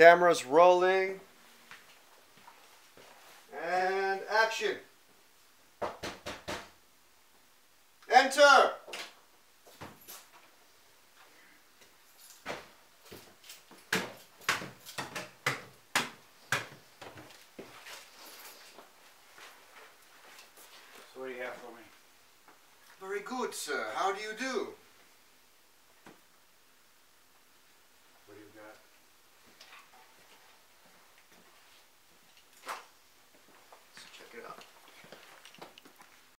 Cameras rolling. And action. Enter. So what do you have for me? Very good, sir. How do you do?